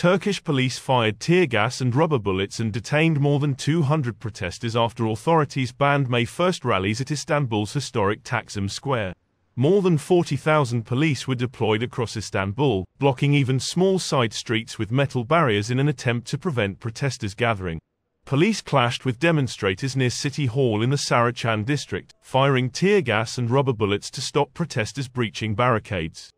Turkish police fired tear gas and rubber bullets and detained more than 200 protesters after authorities banned May 1st rallies at Istanbul's historic Taksim Square. More than 40,000 police were deployed across Istanbul, blocking even small side streets with metal barriers in an attempt to prevent protesters gathering. Police clashed with demonstrators near City Hall in the Saraçhane district, firing tear gas and rubber bullets to stop protesters breaching barricades.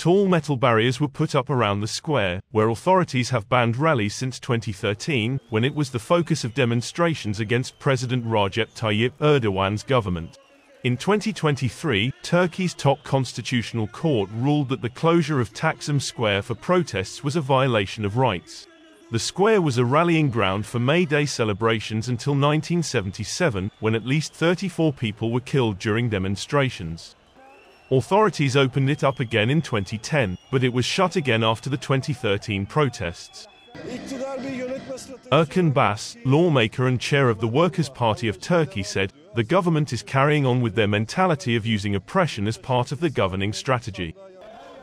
Tall metal barriers were put up around the square, where authorities have banned rallies since 2013, when it was the focus of demonstrations against President Recep Tayyip Erdogan's government. In 2023, Turkey's top constitutional court ruled that the closure of Taksim Square for protests was a violation of rights. The square was a rallying ground for May Day celebrations until 1977, when at least 34 people were killed during demonstrations. Authorities opened it up again in 2010, but it was shut again after the 2013 protests. Erkan Bas, lawmaker and chair of the Workers' Party of Turkey said, the government is carrying on with their mentality of using oppression as part of the governing strategy.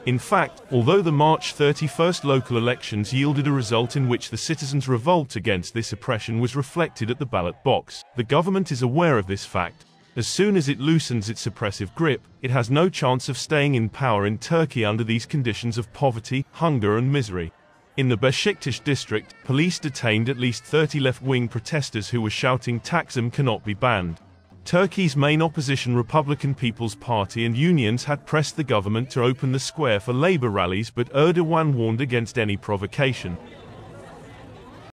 In fact, although the March 31st local elections yielded a result in which the citizens' revolt against this oppression was reflected at the ballot box, the government is aware of this fact as soon as it loosens its oppressive grip, it has no chance of staying in power in Turkey under these conditions of poverty, hunger and misery. In the Besiktas district, police detained at least 30 left-wing protesters who were shouting Taksim cannot be banned. Turkey's main opposition Republican People's Party and unions had pressed the government to open the square for labor rallies but Erdogan warned against any provocation.